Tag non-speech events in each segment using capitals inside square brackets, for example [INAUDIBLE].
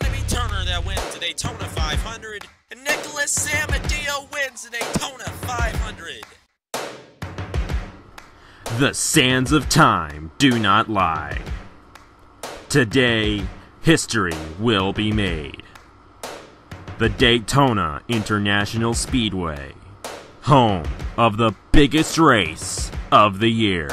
gonna be Turner that wins the Daytona 500, and Nicholas Samadio wins the Daytona 500. The sands of time do not lie. Today, history will be made. The Daytona International Speedway, home of the biggest race of the year.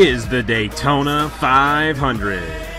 Is the Daytona 500.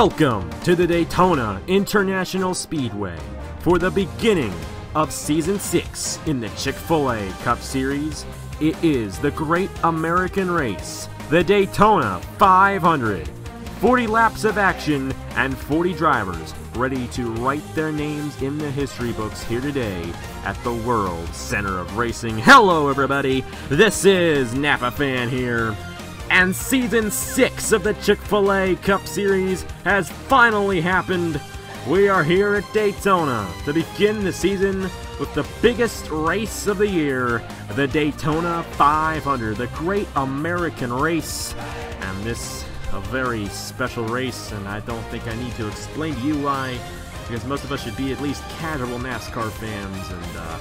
Welcome to the Daytona International Speedway for the beginning of Season 6 in the Chick fil A Cup Series. It is the Great American Race, the Daytona 500. 40 laps of action and 40 drivers ready to write their names in the history books here today at the World Center of Racing. Hello, everybody. This is Napa Fan here. And season six of the Chick fil A Cup Series has finally happened. We are here at Daytona to begin the season with the biggest race of the year, the Daytona 500, the great American race. And this a very special race, and I don't think I need to explain to you why, because most of us should be at least casual NASCAR fans, and uh,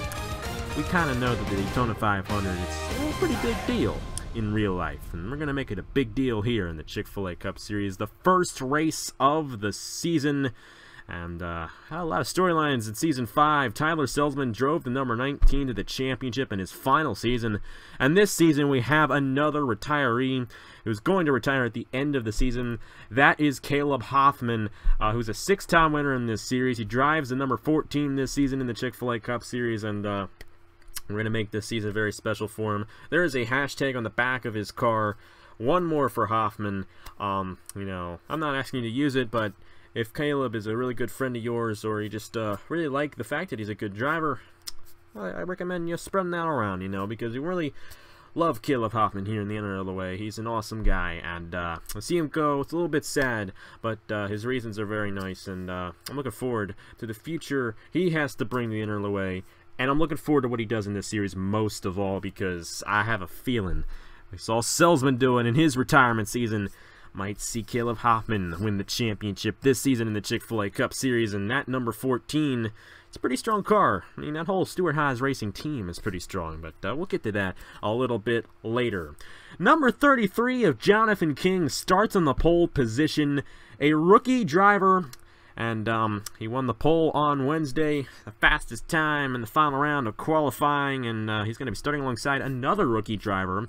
we kind of know that the Daytona 500 is a pretty big deal in real life, and we're going to make it a big deal here in the Chick fil A Cup Series, the first race of the season. And uh, a lot of storylines in season five. Tyler Selzman drove the number 19 to the championship in his final season, and this season we have another retiree who's going to retire at the end of the season. That is Caleb Hoffman, uh, who's a six-time winner in this series. He drives the number 14 this season in the Chick Fil A Cup Series, and uh, we're going to make this season very special for him. There is a hashtag on the back of his car. One more for Hoffman. Um, you know, I'm not asking you to use it, but if Caleb is a really good friend of yours, or you just uh, really like the fact that he's a good driver, I, I recommend you spreading that around, you know, because we really love Caleb Hoffman here in the Inner of the Way. He's an awesome guy, and uh, to see him go, it's a little bit sad, but uh, his reasons are very nice, and uh, I'm looking forward to the future he has to bring the Inner Way, and I'm looking forward to what he does in this series most of all, because I have a feeling we saw Selzman doing in his retirement season might see Caleb Hoffman win the championship this season in the Chick-fil-A Cup Series, and that number 14, it's a pretty strong car. I mean, that whole Stewart-Haas Racing team is pretty strong, but uh, we'll get to that a little bit later. Number 33 of Jonathan King starts on the pole position, a rookie driver, and um, he won the pole on Wednesday, the fastest time in the final round of qualifying, and uh, he's going to be starting alongside another rookie driver.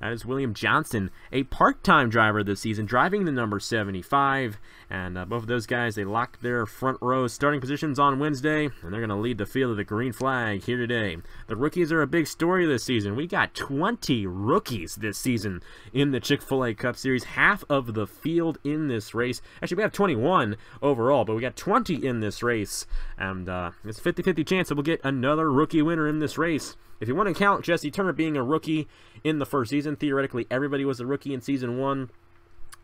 That is William Johnson, a part-time driver this season, driving the number 75. And uh, both of those guys, they locked their front row starting positions on Wednesday, and they're going to lead the field of the green flag here today. The rookies are a big story this season. We got 20 rookies this season in the Chick-fil-A Cup Series, half of the field in this race. Actually, we have 21 overall, but we got 20 in this race, and uh, it's a 50-50 chance that we'll get another rookie winner in this race. If you want to count Jesse Turner being a rookie in the first season, theoretically everybody was a rookie in season one.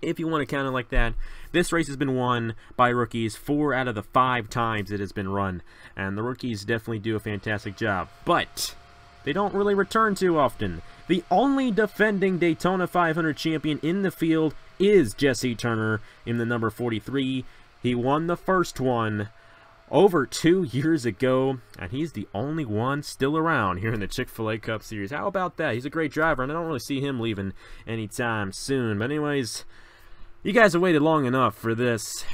If you want to count it like that, this race has been won by rookies four out of the five times it has been run, and the rookies definitely do a fantastic job. But they don't really return too often. The only defending Daytona 500 champion in the field is Jesse Turner in the number 43. He won the first one over two years ago, and he's the only one still around here in the Chick-fil-A Cup Series. How about that? He's a great driver, and I don't really see him leaving anytime soon. But anyways, you guys have waited long enough for this.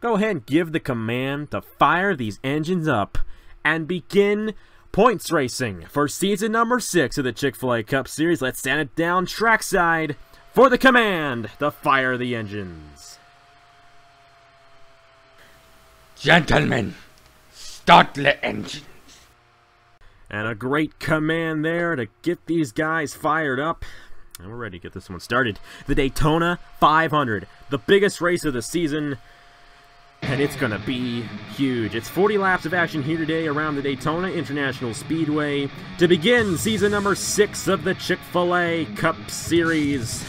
Go ahead and give the command to fire these engines up and begin points racing for season number six of the Chick-fil-A Cup Series. Let's stand it down trackside for the command to fire the engines. Gentlemen, start the engines. And a great command there to get these guys fired up. And we're ready to get this one started. The Daytona 500, the biggest race of the season. And it's going to be huge. It's 40 laps of action here today around the Daytona International Speedway to begin season number 6 of the Chick-fil-A Cup Series.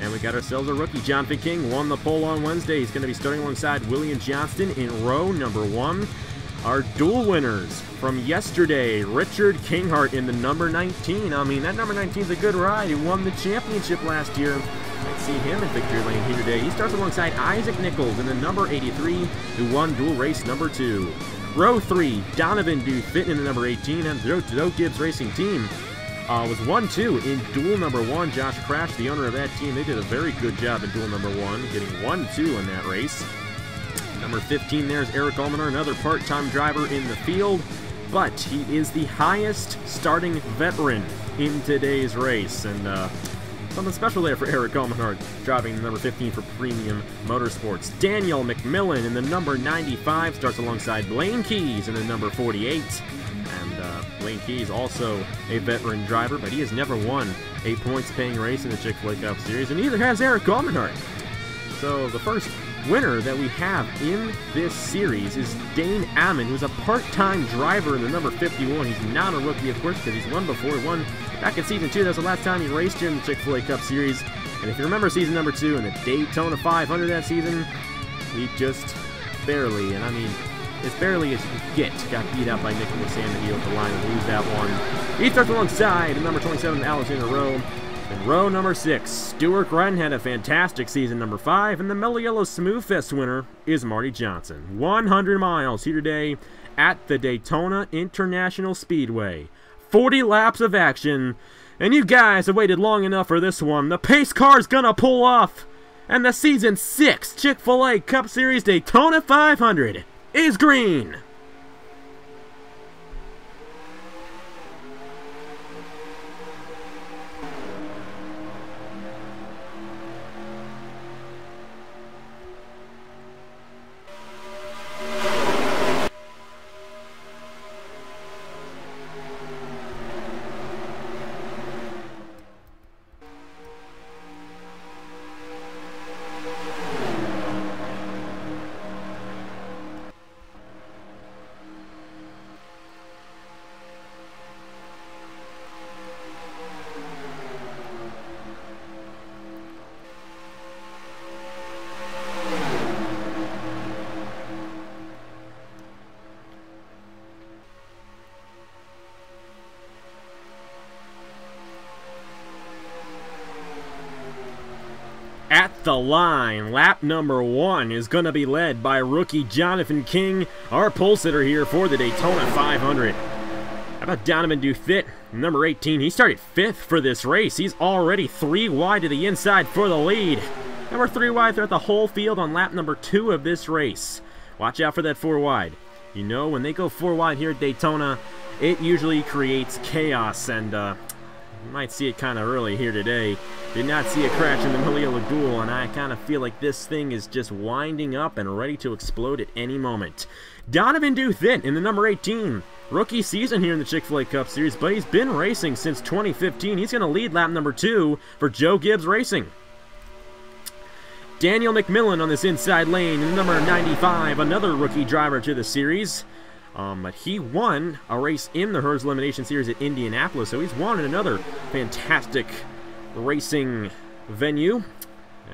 And we got ourselves a rookie. Jonathan King won the pole on Wednesday. He's going to be starting alongside William Johnston in row number one. Our dual winners from yesterday, Richard Kinghart in the number 19. I mean, that number 19 is a good ride. He won the championship last year. Might see him in victory lane here today. He starts alongside Isaac Nichols in the number 83, who won dual race number two. Row three, Donovan Dufit in the number 18, and the Joe Gibbs Racing Team uh, was 1-2 in duel number one. Josh Crash, the owner of that team, they did a very good job in duel number one, getting 1-2 in that race. Number 15 there is Eric Almanar, another part-time driver in the field, but he is the highest starting veteran in today's race, and uh, something special there for Eric Almanar, driving number 15 for Premium Motorsports. Daniel McMillan in the number 95 starts alongside Blaine Keyes in the number 48. And uh, Blaine Keyes also a veteran driver, but he has never won a points-paying race in the Chick-fil-A Cup Series, and neither has Eric Almenhart. So the first winner that we have in this series is Dane Ammon, who's a part-time driver in the number 51. He's not a rookie, of course, because he's won before. He won back in Season 2. That was the last time he raced in the Chick-fil-A Cup Series. And if you remember Season number 2 in the Daytona 500 that season, he just barely, and I mean as barely as you can get, got beat out by Nicholas Amadeo at the line and lose that one. He starts alongside number 27, Alexander Rowe. In row number 6, Stuart Gren had a fantastic season number 5, and the Mellow Yellow Smooth Fest winner is Marty Johnson. 100 miles here today at the Daytona International Speedway. 40 laps of action, and you guys have waited long enough for this one. The pace car's gonna pull off, and the season 6 Chick-fil-A Cup Series Daytona 500 is green. At the line, lap number one is going to be led by rookie Jonathan King, our pole sitter here for the Daytona 500. How about Donovan Dufit, number 18? He started fifth for this race. He's already three wide to the inside for the lead. Number three wide throughout the whole field on lap number two of this race. Watch out for that four wide. You know, when they go four wide here at Daytona, it usually creates chaos, and uh, might see it kind of early here today. Did not see a crash in the [LAUGHS] Malia Lagul, and I kind of feel like this thing is just winding up and ready to explode at any moment. Donovan Dufit in the number 18. Rookie season here in the Chick-fil-A Cup Series, but he's been racing since 2015. He's going to lead lap number two for Joe Gibbs Racing. Daniel McMillan on this inside lane in the number 95, another rookie driver to the series. Um, but he won a race in the Hers Elimination Series at Indianapolis, so he's won in another fantastic racing venue.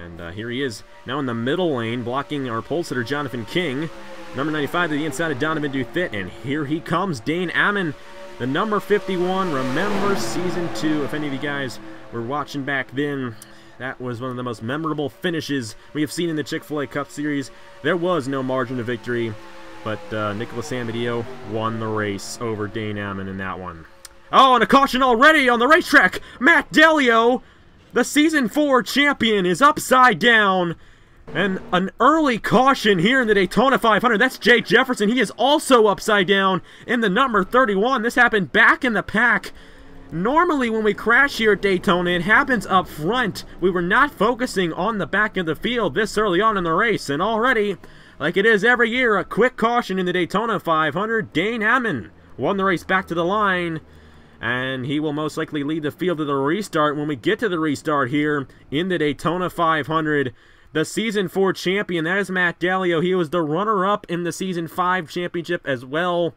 And uh, here he is now in the middle lane, blocking our pole sitter Jonathan King. Number 95 to the inside of Donovan Duthit, and here he comes, Dane Ammon, the number 51. Remember season two, if any of you guys were watching back then, that was one of the most memorable finishes we have seen in the Chick-fil-A Cup Series. There was no margin of victory, but uh, Nicholas Amadio won the race over Dane Ammon in that one. Oh, and a caution already on the racetrack! Matt Delio, the Season 4 champion, is upside down. And an early caution here in the Daytona 500. That's Jay Jefferson. He is also upside down in the number 31. This happened back in the pack. Normally, when we crash here at Daytona, it happens up front. We were not focusing on the back of the field this early on in the race, and already, like it is every year, a quick caution in the Daytona 500. Dane Ammon won the race back to the line, and he will most likely lead the field to the restart when we get to the restart here in the Daytona 500. The Season 4 champion, that is Matt Dalio. He was the runner-up in the Season 5 championship as well.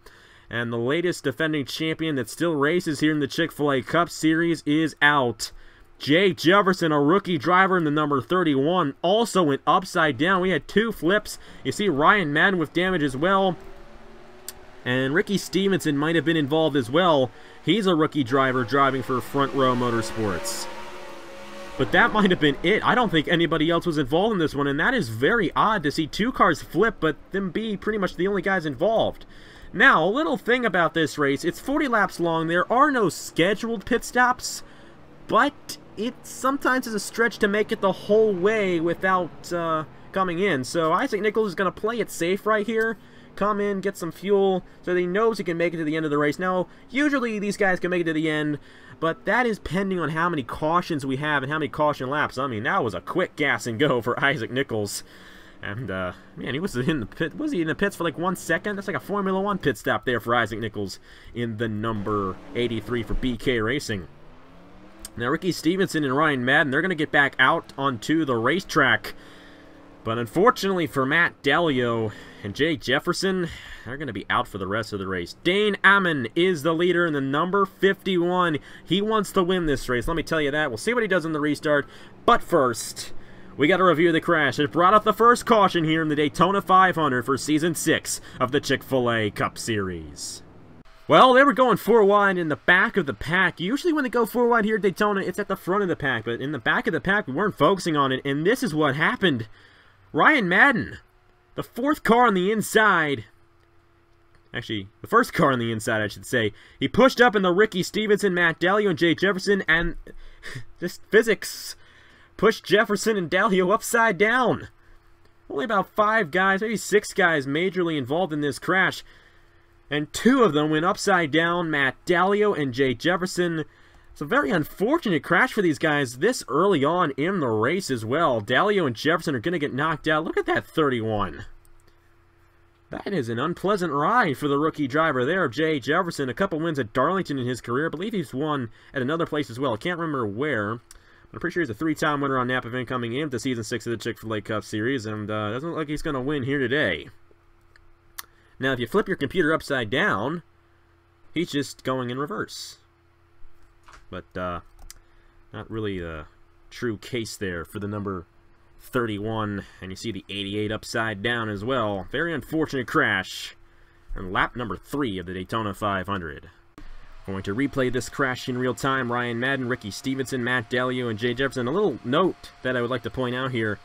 And the latest defending champion that still races here in the Chick-fil-A Cup Series is out. Jay Jefferson, a rookie driver in the number 31, also went upside down. We had two flips. You see Ryan Madden with damage as well. And Ricky Stevenson might have been involved as well. He's a rookie driver driving for Front Row Motorsports. But that might have been it. I don't think anybody else was involved in this one, and that is very odd to see two cars flip, but them be pretty much the only guys involved. Now, a little thing about this race, it's 40 laps long, there are no scheduled pit stops, but it sometimes is a stretch to make it the whole way without uh, coming in. So Isaac Nichols is going to play it safe right here, come in, get some fuel, so that he knows he can make it to the end of the race. Now, usually these guys can make it to the end, but that is pending on how many cautions we have and how many caution laps. I mean, that was a quick gas and go for [LAUGHS] Isaac Nichols. And, uh, man, he was in the pit. Was he in the pits for like one second? That's like a Formula One pit stop there for Isaac Nichols in the number 83 for BK Racing. Now, Ricky Stevenson and Ryan Madden, they're going to get back out onto the racetrack. But unfortunately for Matt Delio and Jake Jefferson, they're going to be out for the rest of the race. Dane Ammon is the leader in the number 51. He wants to win this race. Let me tell you that. We'll see what he does in the restart. But first, we got to review the crash. It brought up the first caution here in the Daytona 500 for Season 6 of the Chick-fil-A Cup Series. Well, they were going four wide in the back of the pack. Usually when they go four wide here at Daytona, it's at the front of the pack. But in the back of the pack, we weren't focusing on it. And this is what happened. Ryan Madden, the fourth car on the inside. Actually, the first car on the inside, I should say. He pushed up in the Ricky Stevenson, Matt Dalio, and Jay Jefferson. And [LAUGHS] just physics pushed Jefferson and Dalio upside down. Only about five guys, maybe six guys majorly involved in this crash. And two of them went upside down, Matt Dalio and Jay Jefferson. It's a very unfortunate crash for these guys this early on in the race as well. Dalio and Jefferson are going to get knocked out. Look at that 31. That is an unpleasant ride for the rookie driver there, Jay Jefferson. A couple wins at Darlington in his career. I believe he's won at another place as well. I can't remember where. I'm pretty sure he's a three-time winner on Napa event coming into Season 6 of the Chick-fil-A Cup Series, and uh, doesn't look like he's going to win here today. Now, if you flip your computer upside down, he's just going in reverse. But, uh, not really a true case there for the number 31, and you see the 88 upside down as well. Very unfortunate crash And lap number 3 of the Daytona 500. Going to replay this crash in real time. Ryan Madden, Ricky Stevenson, Matt Delio, and Jay Jefferson. A little note that I would like to point out here.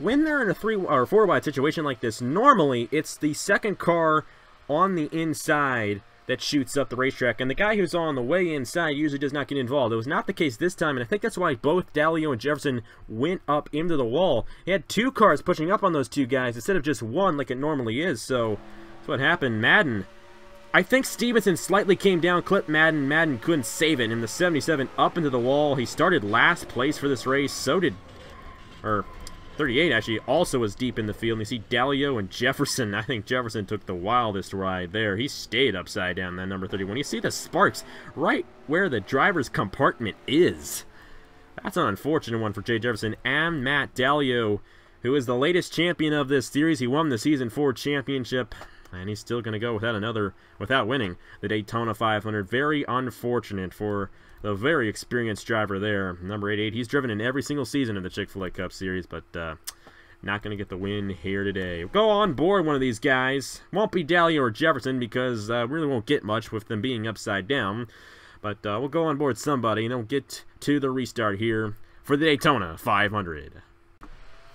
When they're in a three or four wide situation like this, normally it's the second car on the inside that shoots up the racetrack, and the guy who's on the way inside usually does not get involved. It was not the case this time, and I think that's why both Dalio and Jefferson went up into the wall. He had two cars pushing up on those two guys instead of just one like it normally is, so that's what happened. Madden I think Stevenson slightly came down, clipped Madden. Madden couldn't save it in the 77 up into the wall. He started last place for this race. So did, or 38 actually, also was deep in the field. And you see Dalio and Jefferson. I think Jefferson took the wildest ride there. He stayed upside down, that number 31. You see the sparks right where the driver's compartment is. That's an unfortunate one for Jay Jefferson and Matt Dalio, who is the latest champion of this series. He won the Season 4 championship. and he's still going to go without another, without winning the Daytona 500. Very unfortunate for the very experienced driver there, number 88. He's driven in every single season in the Chick-fil-A Cup Series, but uh, not going to get the win here today. Go on board one of these guys. Won't be Dalio or Jefferson because uh, really won't get much with them being upside down. But uh, we'll go on board somebody and then we'll get to the restart here for the Daytona 500.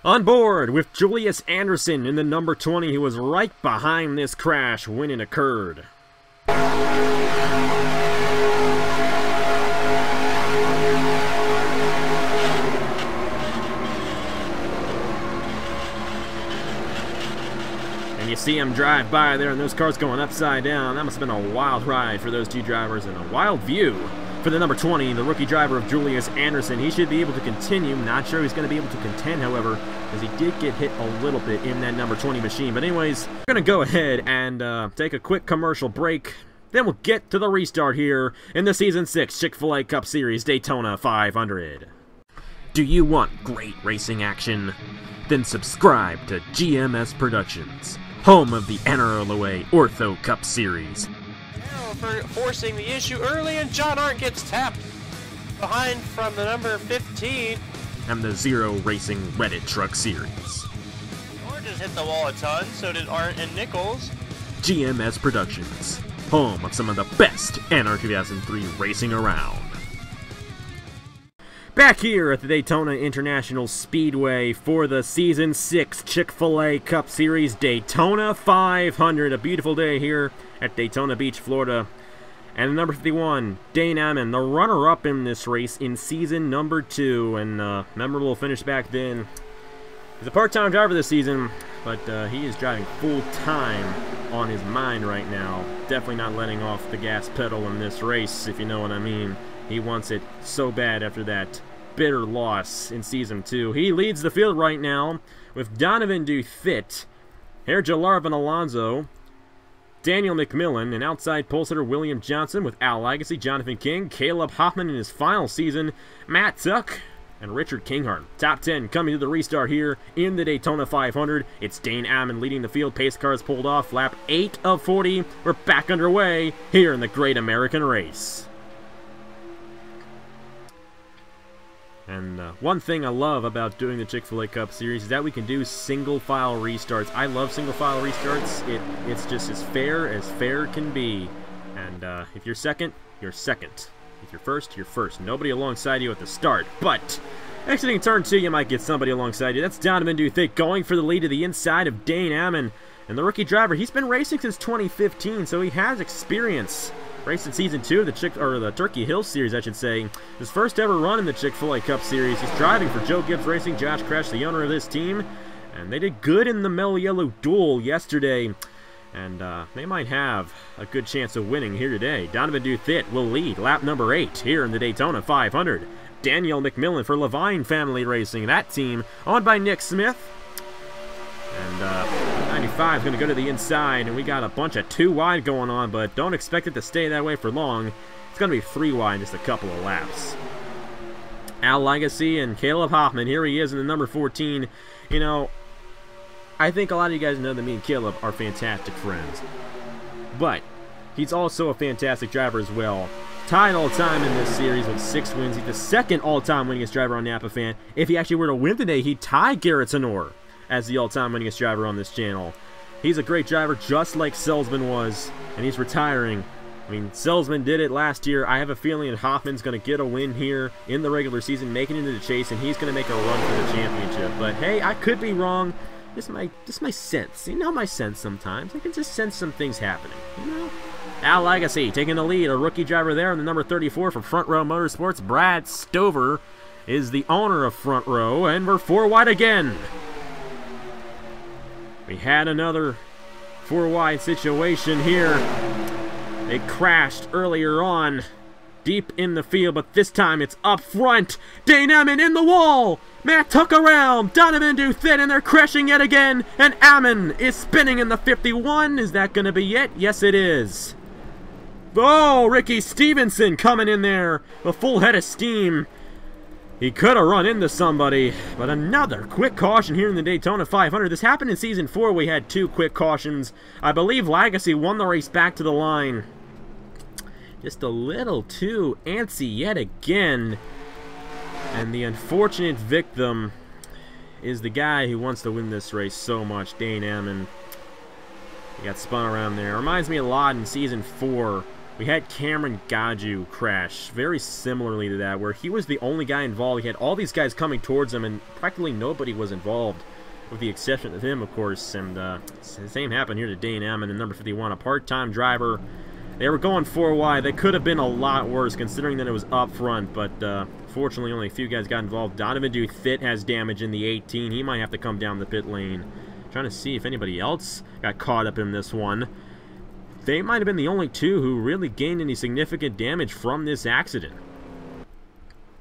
On board with Julius Anderson in the number 20 who was right behind this crash when it occurred. You see him drive by there and those cars going upside down. That must have been a wild ride for those two drivers and a wild view for the number 20, the rookie driver of Julius Anderson. He should be able to continue. Not sure he's going to be able to contend, however, as he did get hit a little bit in that number 20 machine. But anyways, we're going to go ahead and uh, take a quick commercial break. Then we'll get to the restart here in the Season 6 Chick-fil-A Cup Series Daytona 500. Do you want great racing action? Then subscribe to GMS Productions, home of the NRLOA Ortho Cup Series. For forcing the issue early, and John Arndt gets tapped behind from the number 15. and the Zero Racing Reddit Truck Series. Orange has hit the wall a ton, so did Arndt and Nichols. GMS Productions, home of some of the best NR 2003 racing around. Back here at the Daytona International Speedway for the Season 6 Chick fil A Cup Series Daytona 500. A beautiful day here at Daytona Beach, Florida. And number 51, Dane Ammon, the runner up in this race in season number 2. And uh, memorable finish back then. He's a part time driver this season, but uh, he is driving full time on his mind right now. Definitely not letting off the gas pedal in this race, if you know what I mean. He wants it so bad after that bitter loss in Season 2. He leads the field right now with Donovan Dufit, Herja Larvin Alonso, Daniel McMillan, and outside pole sitter William Johnson with Al Legacy, Jonathan King, Caleb Hoffman in his final season, Matt Tuck, and Richard Kinghart. Top 10 coming to the restart here in the Daytona 500. It's Dane Ammon leading the field. Pace cars pulled off. Lap 8 of 40. We're back underway here in the Great American Race. And uh, one thing I love about doing the Chick-fil-A Cup Series is that we can do single file restarts. I love single file restarts. It it's just as fair as fair can be. And uh, if you're second, you're second. If you're first, you're first. Nobody alongside you at the start. But exiting turn two, you might get somebody alongside you. That's Donovan Duthick going for the lead to the inside of Dane Ammon. And the rookie driver, he's been racing since 2015, so he has experience. Racing season two of the Chick or the Turkey Hill Series, I should say. His first ever run in the Chick-fil-A Cup Series. He's driving for Joe Gibbs Racing, Josh Crash, the owner of this team, and they did good in the Mellow Yellow Duel yesterday. And uh, they might have a good chance of winning here today. Donovan Duthit will lead lap number eight here in the Daytona 500. Daniel McMillan for Leavine Family Racing. That team owned by Nick Smith. And uh, 95 is going to go to the inside, and we got a bunch of two wide going on, but don't expect it to stay that way for long. It's going to be three wide in just a couple of laps. Al Legacy and Caleb Hoffman, here he is in the number 14. You know, I think a lot of you guys know that me and Caleb are fantastic friends. But he's also a fantastic driver as well. Tied all time in this series with six wins. He's the second all-time winningest driver on Napa Fan. If he actually were to win today, he'd tie Garrett Tenor as the all-time winningest driver on this channel. He's a great driver, just like Selsman was, and he's retiring. I mean, Selsman did it last year. I have a feeling that Hoffman's going to get a win here in the regular season, making it into the chase, and he's going to make a run for the championship. But hey, I could be wrong. This my this is my sense. You know my sense sometimes. I can just sense some things happening. You know. Al Legacy taking the lead, a rookie driver there in the number 34 for Front Row Motorsports. Brad Stover is the owner of Front Row, and we're four wide again. We had another four wide situation here. It crashed earlier on deep in the field, but this time it's up front. Dane Ammon in the wall. Matt Tuck around. Donovan Duthin, and they're crashing yet again. And Ammon is spinning in the 51. Is that going to be it? Yes, it is. Oh, Ricky Stevenson coming in there. A full head of steam. He could have run into somebody, but another quick caution here in the Daytona 500. This happened in Season 4. We had two quick cautions. I believe Legacy won the race back to the line. Just a little too antsy yet again. And the unfortunate victim is the guy who wants to win this race so much, Dane Ammon. He got spun around there. Reminds me a lot in Season 4 we had Cameron Gaju crash very similarly to that, where he was the only guy involved. He had all these guys coming towards him, and practically nobody was involved, with the exception of him, of course. And uh, the same happened here to Dane Ammon in number 51, a part-time driver. They were going four wide. They could have been a lot worse, considering that it was up front, but uh, fortunately only a few guys got involved. Donovan Duthit has damage in the 18. He might have to come down the pit lane. Trying to see if anybody else got caught up in this one they might have been the only two who really gained any significant damage from this accident.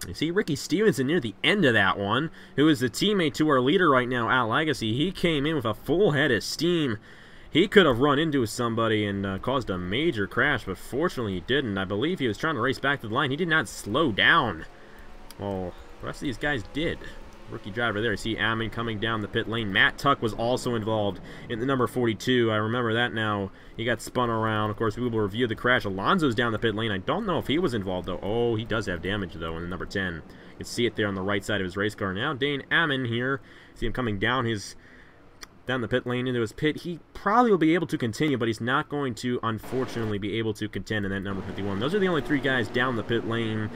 You see Ricky Stevenson near the end of that one, who is the teammate to our leader right now, Al Legacy. He came in with a full head of steam. He could have run into somebody and uh, caused a major crash, but fortunately he didn't. I believe he was trying to race back to the line. He did not slow down. Well, the rest of these guys did rookie driver there. You see Ammon coming down the pit lane. Matt Tuck was also involved in the number 42. I remember that now. He got spun around. Of course, we will review the crash. Alonso's down the pit lane. I don't know if he was involved, though. Oh, he does have damage, though, in the number 10. You can see it there on the right side of his race car. Now, Dane Ammon here. See him coming down his down the pit lane into his pit. He probably will be able to continue, but he's not going to, unfortunately, be able to contend in that number 51. Those are the only three guys down the pit lane.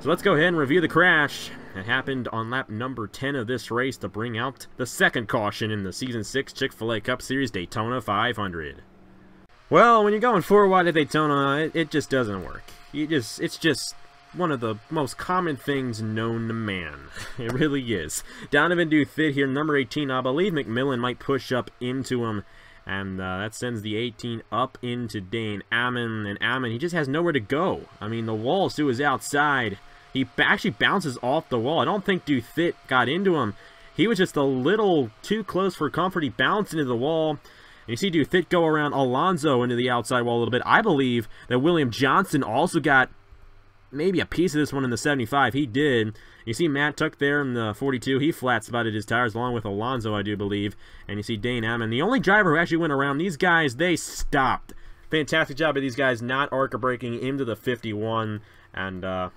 So let's go ahead and review the crash. It happened on lap number 10 of this race to bring out the second caution in the Season 6 Chick-fil-A Cup Series Daytona 500. Well, when you're going four wide at Daytona, it, it just doesn't work. You just, it's just one of the most common things known to man. [LAUGHS] It really is. Donovan Duthit here, number 18. I believe McMillan might push up into him. And uh, that sends the 18 up into Dane Ammon. And Ammon, he just has nowhere to go. I mean, the wall to his outside. He actually bounces off the wall. I don't think Duthit got into him. He was just a little too close for comfort. He bounced into the wall. And you see Duthit go around Alonso into the outside wall a little bit. I believe that William Johnson also got maybe a piece of this one in the 75. He did. You see Matt Tuck there in the 42. He flat spotted his tires along with Alonso, I do believe. And you see Dane Ammon. The only driver who actually went around these guys, they stopped. Fantastic job of these guys not arca breaking into the 51. And uh,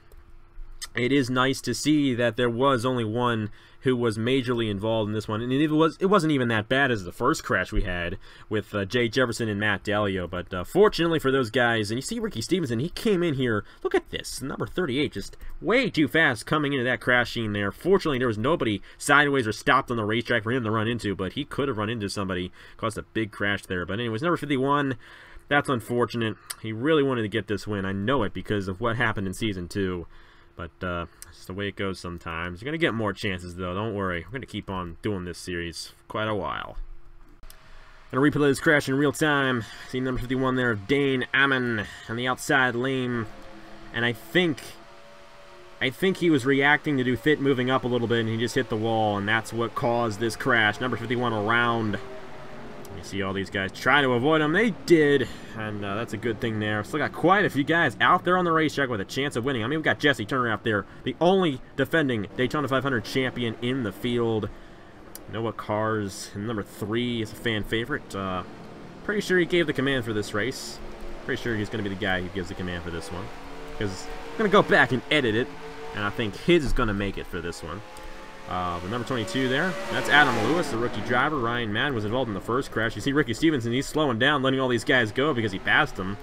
it is nice to see that there was only one who was majorly involved in this one, and it was it wasn't even that bad as the first crash we had with uh, Jay Jefferson and Matt Dalio. But uh, fortunately for those guys, and you see Ricky Stevenson, he came in here. Look at this, number 38, just way too fast coming into that crash scene there. Fortunately, there was nobody sideways or stopped on the racetrack for him to run into, but he could have run into somebody, caused a big crash there. But anyways, number 51. That's unfortunate. He really wanted to get this win. I know it because of what happened in Season 2. But uh, it's the way it goes sometimes. You're going to get more chances, though. Don't worry. We're going to keep on doing this series for quite a while. Going to replay this crash in real time. See number 51 there of Dane Ammon on the outside lane. And I think... I think he was reacting to do Fit moving up a little bit, and he just hit the wall, and that's what caused this crash. Number 51 around you see all these guys try to avoid them. They did, and uh, that's a good thing there. Still got quite a few guys out there on the racetrack with a chance of winning. I mean, we've got Jesse Turner out there, the only defending Daytona 500 champion in the field. Noah Cars, number three, is a fan favorite. Uh, pretty sure he gave the command for this race. Pretty sure he's going to be the guy who gives the command for this one. Because I'm going to go back and edit it, and I think his is going to make it for this one. Uh, the number 22 there, that's Adam Lewis, the rookie driver. Ryan Mann was involved in the first crash. You see Ricky Stevenson, he's slowing down, letting all these guys go because he passed them.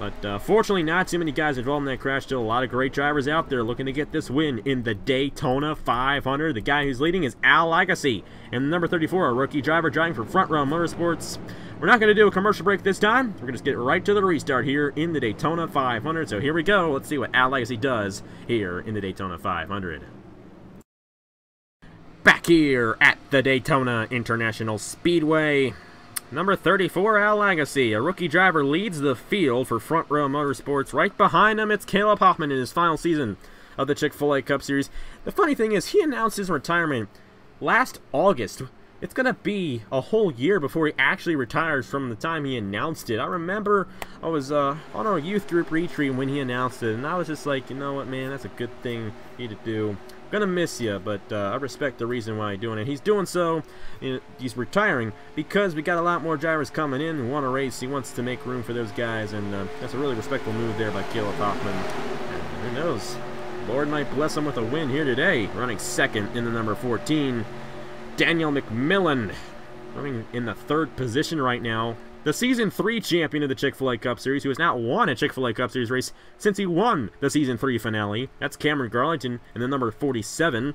But uh, fortunately, not too many guys involved in that crash. Still a lot of great drivers out there looking to get this win in the Daytona 500. The guy who's leading is Al Legacy. And number 34, a rookie driver driving for Front Row Motorsports. We're not going to do a commercial break this time. We're going to just get right to the restart here in the Daytona 500. So here we go. Let's see what Al Legacy does here in the Daytona 500 back here at the Daytona International Speedway. Number 34, Al Legacy. A rookie driver leads the field for Front Row Motorsports. Right behind him, it's Caleb Hoffman in his final season of the Chick-fil-A Cup Series. The funny thing is, he announced his retirement last August. it's gonna be a whole year before he actually retires from the time he announced it. I remember I was uh, on our youth group retreat when he announced it, and I was just like, you know what, man, that's a good thing he to do. Gonna miss you, but uh, I respect the reason why he's doing it. He's doing so, you know, he's retiring because we got a lot more drivers coming in and want to race. He wants to make room for those guys, and uh, that's a really respectful move there by Caleb Hoffman. And who knows? Lord might bless him with a win here today, running second in the number 14. Daniel McMillan running in the third position right now. The Season 3 champion of the Chick-fil-A Cup Series, who has not won a Chick-fil-A Cup Series race since he won the Season 3 finale. That's Cameron Garlington in the number 47.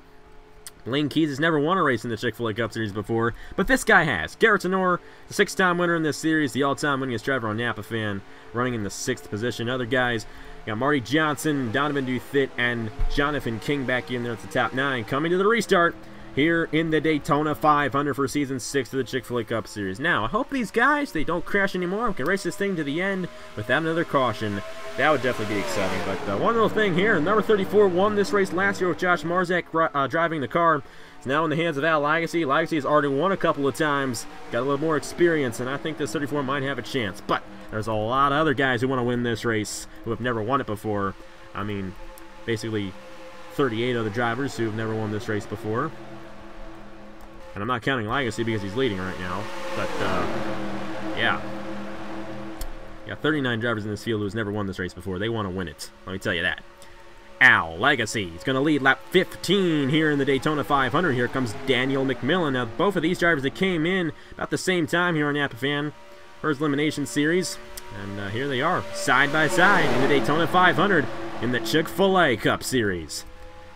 Lane Keyes has never won a race in the Chick-fil-A Cup Series before, but this guy has. Garrett Tenor, the six-time winner in this series, the all-time winningest driver on Napa Fan, running in the sixth position. Other guys, got Marty Johnson, Donovan Duthit, and Jonathan King back in there at the top nine. Coming to the restart, here in the Daytona 500 for Season 6 of the Chick-fil-A Cup Series. Now, I hope these guys, they don't crash anymore. We can race this thing to the end without another caution. That would definitely be exciting. But uh, one little thing here, number 34 won this race last year with Josh Marzak uh, driving the car. It's now in the hands of Al Legacy. Legacy has already won a couple of times, got a little more experience, and I think this 34 might have a chance. But there's a lot of other guys who want to win this race who have never won it before. I mean, basically 38 other drivers who have never won this race before. And I'm not counting Legacy because he's leading right now. But, uh, yeah. Yeah, 39 drivers in this field who's never won this race before. They want to win it. Let me tell you that. Al Legacy is going to lead lap 15 here in the Daytona 500. Here comes Daniel McMillan. Now, both of these drivers that came in about the same time here on Napa Fan first elimination series. And uh, here they are, side by side in the Daytona 500 in the Chick-fil-A Cup Series.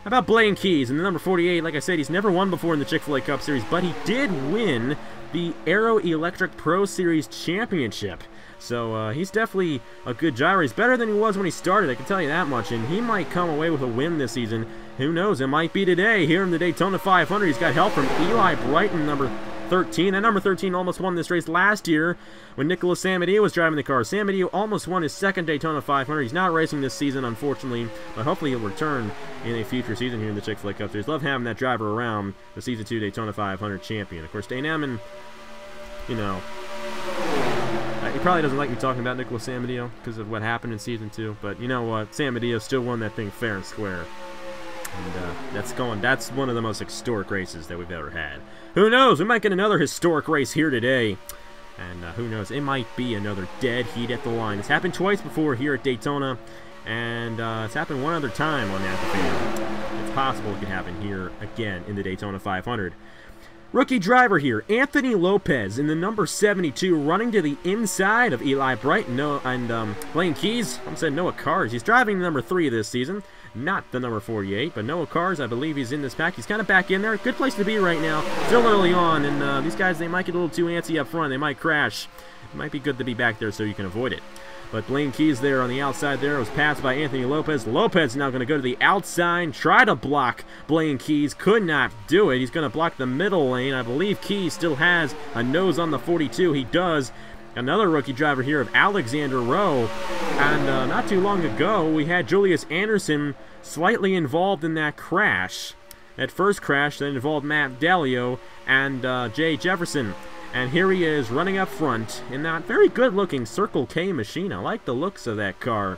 About Blaine Keyes in the number 48? Like I said, he's never won before in the Chick-fil-A Cup Series, but he did win the Aero Electric Pro Series Championship. So uh, he's definitely a good driver. He's better than he was when he started, I can tell you that much. And he might come away with a win this season. Who knows? It might be today here in the Daytona 500. He's got help from Eli Brighton, number 13. That number 13 almost won this race last year when Nicholas Samadeo was driving the car. Samadeo almost won his second Daytona 500. He's not racing this season, unfortunately, but hopefully he'll return in a future season here in the Chick-fil-A Cup Series. Love having that driver around, the Season 2 Daytona 500 champion. Of course, Dane Ammon, you know, uh, he probably doesn't like me talking about Nicholas Samadeo because of what happened in Season 2, but you know what? Samadeo still won that thing fair and square. And uh, that's going. That's one of the most historic races that we've ever had. Who knows? We might get another historic race here today. And uh, who knows? It might be another dead heat at the line. It's happened twice before here at Daytona. And uh, it's happened one other time on Napa Fan. It's possible it could happen here again in the Daytona 500. Rookie driver here, Anthony Lopez in the number 72, running to the inside of Eli Brighton, and um, Blaine Keyes. I'm saying Noah Cars. He's driving number 3 this season, not the number 48, but Noah Cars, I believe he's in this pack. He's kind of back in there. Good place to be right now. Still early on, and uh, these guys, they might get a little too antsy up front. They might crash. It might be good to be back there so you can avoid it. But Blaine Keyes there on the outside there was passed by Anthony Lopez. Lopez now going to go to the outside, try to block Blaine Keyes. Could not do it. He's going to block the middle lane. I believe Keyes still has a nose on the 42. He does. Another rookie driver here of Alexander Rowe. And uh, not too long ago, we had Julius Anderson slightly involved in that crash. That first crash that involved Matt Dalio and uh, Jay Jefferson. And here he is running up front in that very good looking Circle K machine. I like the looks of that car.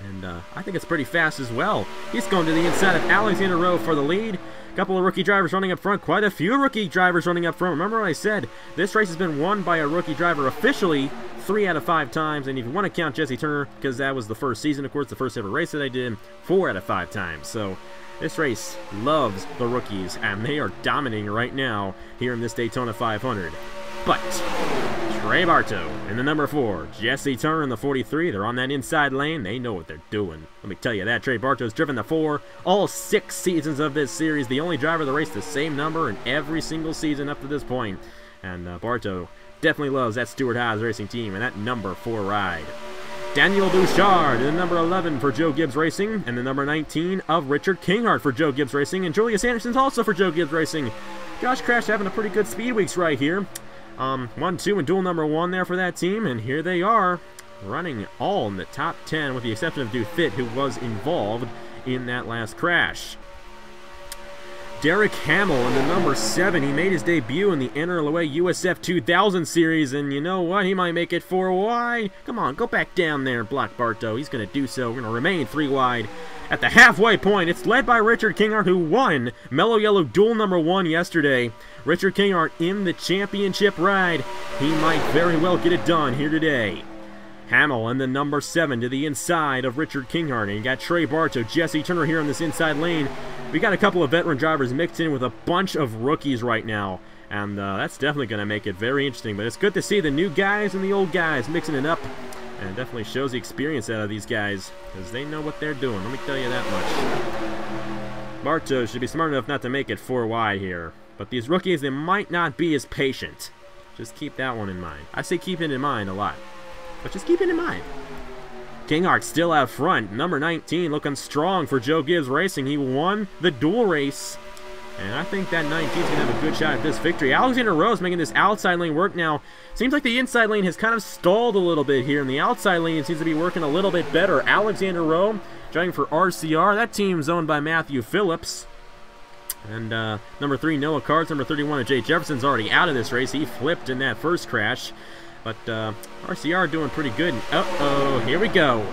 And uh, I think it's pretty fast as well. He's going to the inside of Alexander Rowe for the lead. Couple of rookie drivers running up front. Quite a few rookie drivers running up front. Remember what I said? This race has been won by a rookie driver officially three out of five times. And if you want to count Jesse Turner, because that was the first season, of course, the first ever race that I did, four out of five times. So this race loves the rookies, and they are dominating right now here in this Daytona 500. But Trey Bartow in the number 4, Jesse Turner in the 43, they're on that inside lane. They know what they're doing. Let me tell you that. Trey Bartow's driven the 4 all six seasons of this series. The only driver that race the same number in every single season up to this point. And uh, Bartow definitely loves that Stewart-Haas racing team and that number 4 ride. Daniel Bouchard in the number 11 for Joe Gibbs Racing, and the number 19 of Richard Kinghart for Joe Gibbs Racing, and Julius Anderson's also for Joe Gibbs Racing. Josh Crash having a pretty good speed weeks right here. Um, 1, 2, and duel number 1 there for that team, and here they are, running all in the top 10, with the exception of Dufit, who was involved in that last crash. Derek Hamill in the number 7. He made his debut in the NRLOA USF 2000 series, and you know what? He might make it 4 wide. Come on, go back down there, Black Barto. He's going to do so. We're going to remain 3 wide. At the halfway point, it's led by Richard Kinghart, who won Mellow Yellow Duel number 1 yesterday. Richard Kinghart in the championship ride. He might very well get it done here today. Hamill in the number 7 to the inside of Richard Kinghart. And you got Trey Barto, Jesse Turner here on this inside lane. We got a couple of veteran drivers mixed in with a bunch of rookies right now. And uh, that's definitely going to make it very interesting. But it's good to see the new guys and the old guys mixing it up. And it definitely shows the experience out of these guys. Because they know what they're doing. Let me tell you that much. Barto should be smart enough not to make it 4 wide here. But these rookies, they might not be as patient. Just keep that one in mind. I say keep it in mind a lot. But just keep it in mind. Kinghart still out front. Number 19 looking strong for Joe Gibbs Racing. He won the dual race. And I think that 19 is going to have a good shot at this victory. Alexander Rose making this outside lane work now. Seems like the inside lane has kind of stalled a little bit here. And the outside lane seems to be working a little bit better. Alexander Rowe driving for RCR. That team's owned by Matthew Phillips. And uh, number 3, Noah Cars. Number 31, of Jay Jefferson's already out of this race. He flipped in that first crash. But uh, RCR doing pretty good. Uh-oh, here we go.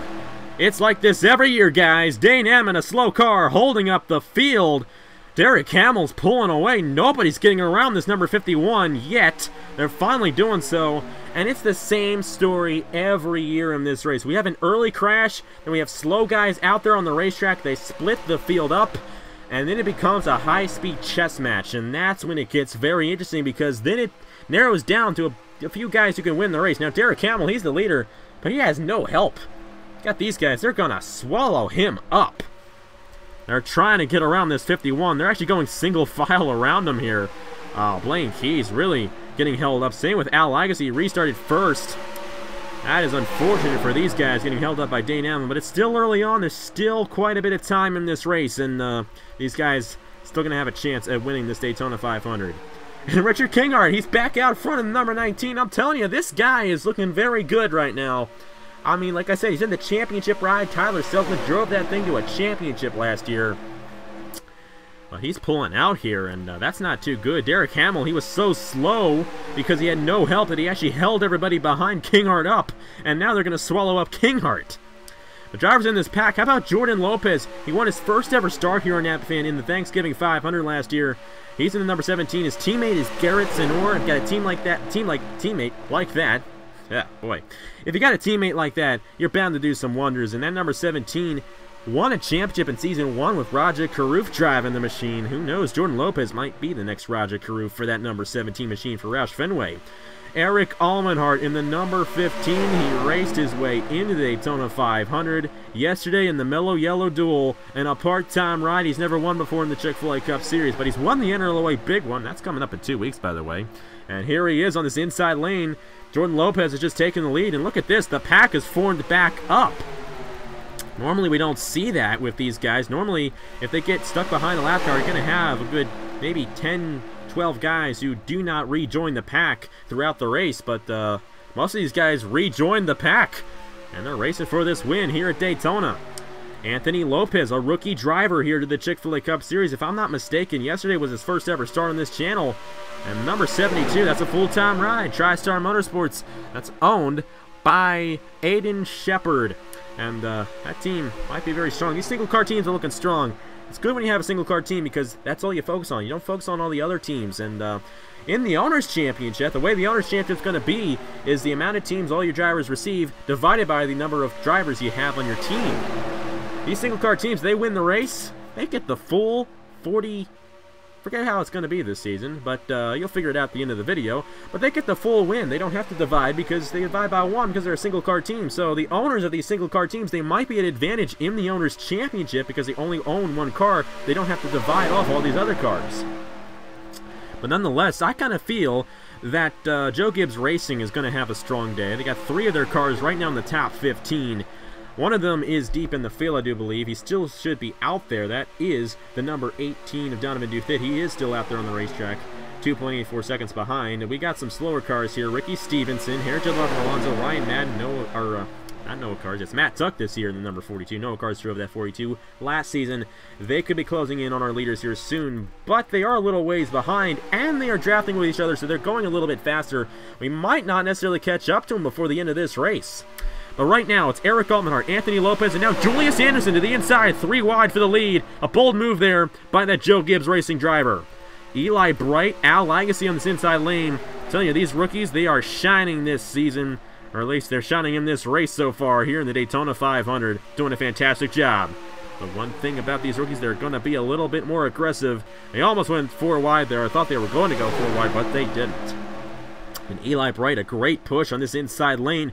It's like this every year, guys. Dane M in a slow car holding up the field. Derek Hamill's pulling away. Nobody's getting around this number 51 yet. They're finally doing so. And it's the same story every year in this race. We have an early crash, then we have slow guys out there on the racetrack. They split the field up, and then it becomes a high-speed chess match. And that's when it gets very interesting because then it narrows down to a a few guys who can win the race. Now, Derek Hamill, he's the leader, but he has no help. Got these guys, they're going to swallow him up. They're trying to get around this 51. They're actually going single [LAUGHS] file around him here. Oh, Blaine Keyes really getting held up. Same with Al Legacy, restarted first. That is unfortunate for these guys getting held up by Dane Allen, but it's still early on. There's still quite a bit of time in this race, and uh, these guys still going to have a chance at winning this Daytona 500. And [LAUGHS] Richard Kinghart, he's back out front in number 19. I'm telling you, this guy is looking very good right now. I mean, like I said, he's in the championship ride. Tyler Selkman drove that thing to a championship last year. Well, he's pulling out here, and uh, that's not too good. Derek Hamill, he was so slow because he had no help that he actually held everybody behind Kinghart up. And now they're going to swallow up Kinghart. The drivers in this pack, how about Jordan Lopez? He won his first ever start here on NAPFan in the Thanksgiving 500 last year. He's in the number 17. His teammate is Garrett Senor. Got a team like that, team like teammate like that. Yeah, boy. If you got a teammate like that, you're bound to do some wonders. And that number 17 won a championship in season one with Raja Karuf driving the machine. Who knows? Jordan Lopez might be the next Raja Karuf for that number 17 machine for Roush Fenway. Eric Almenhart in the number 15. He raced his way into the Daytona 500 yesterday in the Mellow Yellow Duel and a part-time ride. He's never won before in the Chick-fil-A Cup Series, but he's won the NRLOA Big One. That's coming up in two weeks, by the way. And here he is on this inside lane. Jordan Lopez has just taken the lead, and look at this. The pack is formed back up. Normally we don't see that with these guys. Normally, if they get stuck behind a lap car, you're going to have a good maybe 10, 12 guys who do not rejoin the pack throughout the race, but uh, most of these guys rejoin the pack, and they're racing for this win here at Daytona. Anthony Lopez, a rookie driver here to the Chick-fil-A Cup Series. If I'm not mistaken, yesterday was his first ever start on this channel. And number 72, that's a full-time ride. TriStar Motorsports, that's owned by Aiden Shepard. And uh, that team might be very strong. These single car teams are looking strong. It's good when you have a single car team because that's all you focus on. You don't focus on all the other teams. And uh, in the Owners' Championship, the way the Owners' Championship is going to be is the amount of teams all your drivers receive divided by the number of drivers you have on your team. These single car teams, they win the race. They get the full 40 Forget how it's going to be this season, but uh, you'll figure it out at the end of the video. But they get the full win. They don't have to divide because they divide by one because they're a single car team. So the owners of these single car teams, they might be at advantage in the owners championship because they only own one car. They don't have to divide off all these other cars. But nonetheless, I kind of feel that uh, Joe Gibbs Racing is going to have a strong day. They got three of their cars right now in the top 15. One of them is deep in the field, I do believe. He still should be out there. That is the number 18 of Donovan Dufit. He is still out there on the racetrack. 2.84 seconds behind. We got some slower cars here. Ricky Stevenson, Harry Alonso, Ryan Madden, no, or uh, not Noah Cars. It's Matt Tuck this year in the number 42. Noah Cars drove that 42 last season. They could be closing in on our leaders here soon, but they are a little ways behind, and they are drafting with each other, so they're going a little bit faster. We might not necessarily catch up to them before the end of this race. But right now, it's Eric Almenhart, Anthony Lopez, and now Julius Anderson to the inside, three wide for the lead. A bold move there by that Joe Gibbs racing driver. Eli Bright, Al Legacy on this inside lane. I'm telling you, these rookies, they are shining this season, or at least they're shining in this race so far here in the Daytona 500, doing a fantastic job. The one thing about these rookies, they're going to be a little bit more aggressive. They almost went four wide there. I thought they were going to go four wide, but they didn't. And Eli Bright, a great push on this inside lane.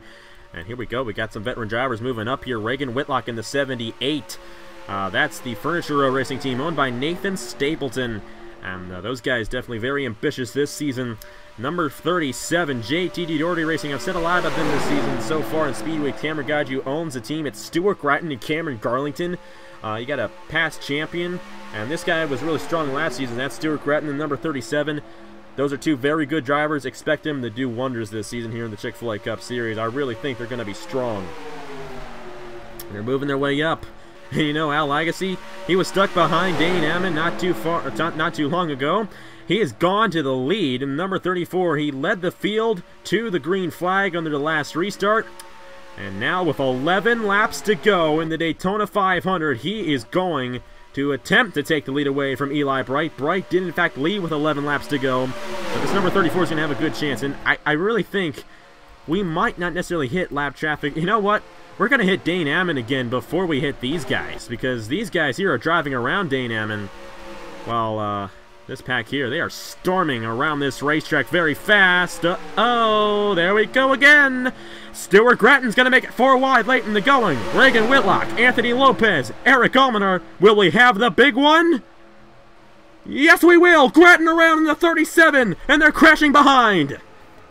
And here we go. We got some veteran drivers moving up here. Reagan Whitlock in the 78. Uh, that's the Furniture Row Racing team owned by Nathan Stapleton. And uh, those guys definitely very ambitious this season. Number 37, JTD Doherty Racing. I've said a lot about them this season so far in Speedway. Cameron Gaju owns the team. It's Stuart Gratton and Cameron Garlington. Uh, you got a past champion, and this guy was really strong last season. That's Stuart Gratton, the number 37. Those are two very good drivers. Expect them to do wonders this season here in the Chick-fil-A Cup Series. I really think they're going to be strong. They're moving their way up. [LAUGHS] You know, Al Legacy, he was stuck behind Dane Ammon not too far, uh, not too long ago. He has gone to the lead. In number 34, he led the field to the green flag under the last restart. And now with 11 laps to go in the Daytona 500, he is going to attempt to take the lead away from Eli Bright. Bright did in fact lead with 11 laps to go, but this number 34 is going to have a good chance. And I, I really think we might not necessarily hit lap traffic. You know what? We're going to hit Dane Ammon again before we hit these guys, because these guys here are driving around Dane Ammon, while uh, this pack here, they are storming around this racetrack very fast. Uh oh, there we go again. Stuart Gratton's going to make it four wide late in the going. Reagan Whitlock, Anthony Lopez, Eric Almaner. Will we have the big one? Yes, we will. Gratton around in the 37, and they're crashing behind.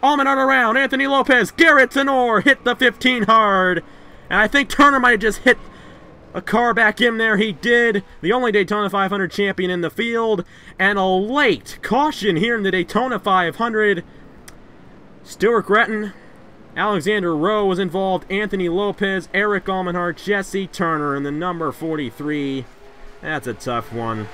Almaner around, Anthony Lopez, Garrett Tenor hit the 15 hard. And I think Turner might have just hit a car back in there. He did. The only Daytona 500 champion in the field. And a late caution here in the Daytona 500. Stuart Gratton, Alexander Rowe was involved. Anthony Lopez, Eric Almenhart, Jesse Turner in the number 43. That's a tough one.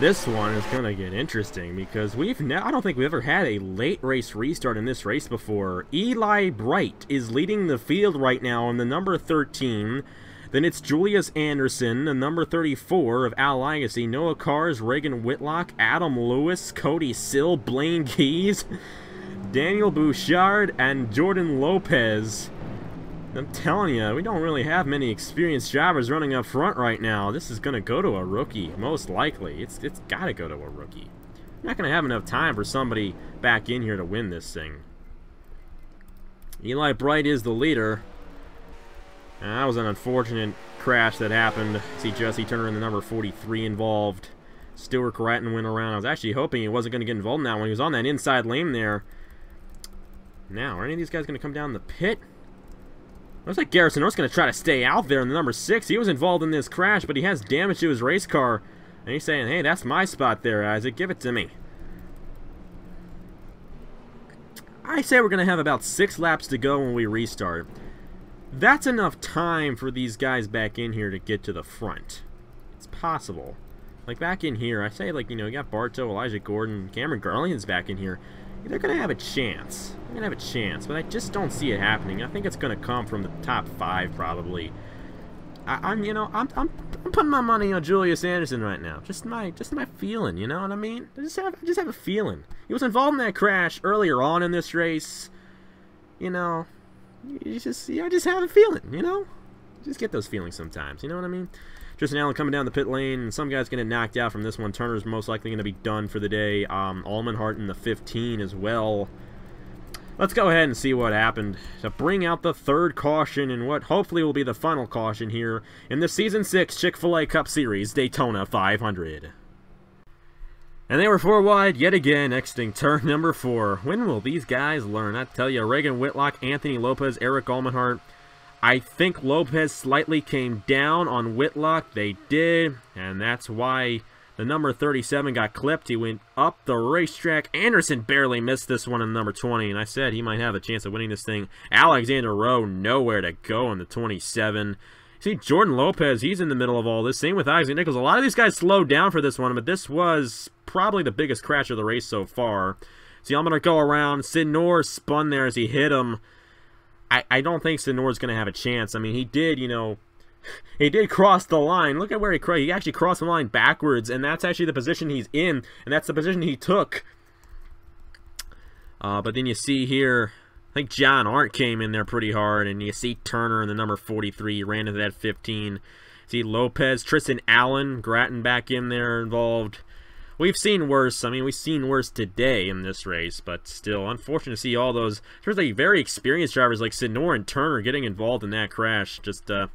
This one is going to get interesting because we've now, I don't think we've ever had a late race restart in this race before. Eli Bright is leading the field right now on the number 13. Then it's Julius Anderson, the number 34 of Al Legacy, Noah Cars, Reagan Whitlock, Adam Lewis, Cody Sill, Blaine Keyes, [LAUGHS] Daniel Bouchard, and Jordan Lopez. I'm telling you, we don't really have many experienced drivers running up front right now. This is going to go to a rookie, most likely. It's It's got to go to a rookie. I'm not going to have enough time for somebody back in here to win this thing. Eli Bright is the leader. And that was an unfortunate crash that happened. See Jesse Turner in the number 43 involved. Stuart Gratton went around. I was actually hoping he wasn't going to get involved in that one. He was on that inside lane there. Now, are any of these guys going to come down the pit? Looks like Garrison North's going to try to stay out there in the number 6. He was involved in this crash, but he has damage to his race car. And he's saying, hey, that's my spot there, Isaac. Give it to me. I say we're going to have about six laps to go when we restart. That's enough time for these guys back in here to get to the front. It's possible. Like back in here, I say like, you know, you got Bartow, Elijah Gordon, Cameron Garland's back in here. They're going to have a chance. They're going to have a chance, but I just don't see it happening. I think it's going to come from the top five, probably. I, am you know, I'm, I'm, I'm putting my money on Julius Anderson right now. Just my, just my feeling, you know what I mean? I just have, I just have a feeling. He was involved in that crash earlier on in this race. You know, you just, yeah, I just have a feeling, you know? Just get those feelings sometimes, you know what I mean? Tristan Allen coming down the pit lane, and some guy's getting knocked out from this one. Turner's most likely going to be done for the day. Um, Almenhart in the 15 as well. Let's go ahead and see what happened to bring out the third caution and what hopefully will be the final caution here in the Season 6 Chick-fil-A Cup Series Daytona 500. And they were four wide yet again, exiting turn [LAUGHS] number four. When will these guys learn? I tell you, Reagan Whitlock, Anthony Lopez, Eric Almenhart, I think Lopez slightly came down on Whitlock. They did, and that's why The number 37 got clipped. He went up the racetrack. Anderson barely missed this one in number 20, and I said he might have a chance of winning this thing. Alexander Rowe, nowhere to go in the 27. See, Jordan Lopez, he's in the middle of all this. Same with Isaac Nichols. A lot of these guys slowed down for this one, but this was probably the biggest crash of the race so far. See, I'm going to go around. Sid Norris spun there as he hit him. I, I don't think is going to have a chance. I mean, he did, you know, [LAUGHS] he did cross the line. Look at where he crossed. He actually crossed the line backwards, and that's actually the position he's in, and that's the position he took. Uh, but then you see here, I think John Art came in there pretty hard, and you see Turner in the number 43 ran into that 15. See Lopez, Tristan Allen, Gratton back in there involved. We've seen worse. I mean, we've seen worse today in this race, but still, unfortunate to see all those, especially very experienced drivers like Sinor and Turner getting involved in that crash. Just, uh,